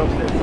upstairs.